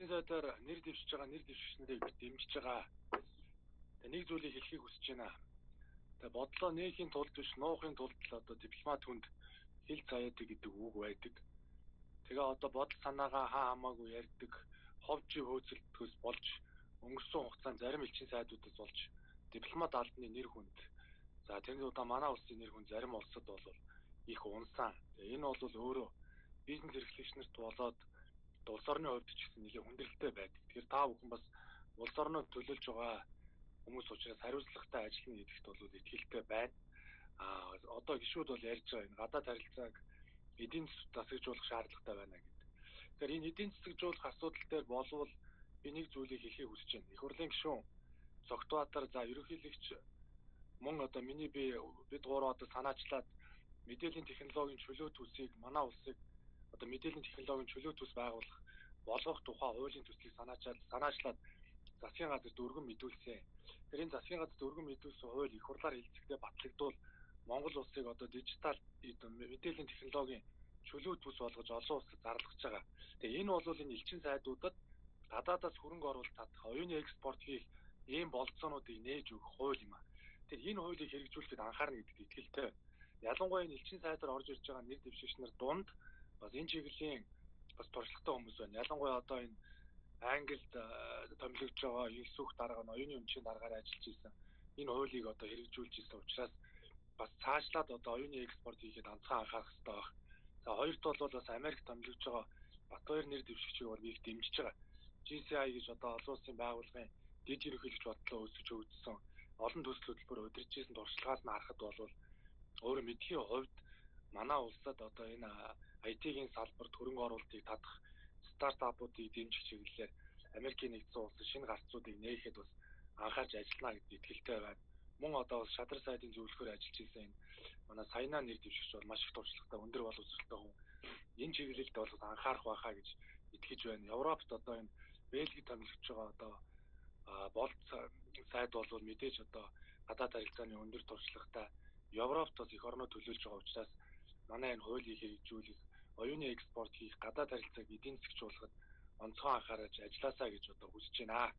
Эцсийн сайдаар нэр дэвшиж байгаа нэр дэвшигчнэрийг бид дэмжиж байгаа. Тэгээ нэг зүйлийг хэлхийг хүсэж байна. Тэгээ бодлоо нээхийн тулд биш нуухын тулд л одоо дипломат хүнд хэл заяадаг гэдэг үг байдаг. Тэгээ одоо бодол санаагаа хаа хамаагүй ярьдаг ховжи хөөцөлдөхөөс болж өнгөрсөн хугацаанд зарим элчин сайдуудад болж дипломат албаны нэр хүнд за тэрний удаа манай улсын нэр хүнд зарим улсад бол их унсан. Энэ бол өөрөө бизнес эрхлэгчнэрт болоод улс орны хувьд ч гэсэн нэлээд хүндрэлтэй байдаг. Тэгэхээр та бүхэн бас улс орноо төлөөлж байгаа хүмүүс учраас хариуцлагатай ажиллана гэдэгт бол итгэлтэй байна. А одоо гişүүд бол ярьж байгаа энэ гадаад харилцааг эдийн засагжуулах шаардлагатай байна гэдэг. Тэгэхээр энэ эдийн засагжуулах асуудал дээр болвол би нэг зүйлийг хэлхийг хүсэж байна. Их хурлын гишүүн Цогтбаатар за ерөнхийлөгч мөн одоо миний би бид гурав одоо санаачлаад мэдээллийн технологийн чөлөө төсийг манай улсыг одоо мэдээллийн технологийн чөлөө төс байгуулах болгох тухай хуулийн төслийг санаачаад санаачлаад засгийн газар дөрвөн мэдүүлсэн. Тэр энэ засгийн газар дөрвөн мэдүүлсэн хууль их хурлаар хэлцэгдээ батлагдвал Монгол улсыг одоо дижитал мэдээллийн технологийн чөлөө төс болгож олон улсад зарлахж байгаа. Тэгээ энэ бол энэ элчин сайдуудад гадаадаас хөрөнгө оруулалт татах, оюуны экспорт хийх ийм болцоонуудыг нээж өгөх хууль юм аа. Тэгэхээр энэ хуулийг хэрэгжүүлэхэд анхаарна гэдэгт итгэлтэй. Ялангуяа энэ элчин сайдаар орж ирж байгаа нэр дэвшигчнэр дунд бас энэ чиглэлийн бас туршлагатай хүмүүс байна. Ялангуяа одоо энэ Англид томилогдож байгаа Инсүх дарга нь оюуны өмчийн даргаар ажиллаж исэн. Энэ хуулийг одоо хэрэгжүүлж исэн учраас бас цаашлаад одоо оюуны экспорт хийхэд анцхан анхаарах хэрэгтэй баг. За хоёрт бол бас Америк томилогдож байгаа Батбаяр нэр дэвшигчийг бол их дэмжиж байгаа. GCI гэж одоо олон улсын байгууллагын дэд ерөнхийлөгч бодлоо өсөж өгдсөн олон төсөл хөтөлбөр удирж исэн туршлагаас нь харахад бол өөрө мэдхийн хувьд манай улсад одоо энэ IT-ийн салбарт хөрөнгө оруулалтыг татах стартапуудыг дэмжих чиглэлээр Америкийн нэгдсэн улсын шинэ гарцуудыг нээхэд бас анхаарч ажиллана гэдэгт итгэлтэй байна. Мөн одоо бас шадар сайдын зөвлөхөр ажиллаж исэн энэ манай саяна нэр дэвшигч бол маш их туршлагатай өндөр боловсролтой хүн. Энэ чиглэлд бол анхаарах байхаа гэж итгэж байна. Европт одоо энэ Бельги томилж байгаа одоо болт сайд бол мэдээж одоо гадаад харилцааны өндөр туршлагатай Европт бас их орноо төлөөлж байгаа учраас манай энэ хуулийг хэрэгжүүлэх, оюуны экспорт хийх, гадаад харилцааг эдийн засгчлуулахад онцгой анхаарч ажилласаа гэж одоо хүсэж байна.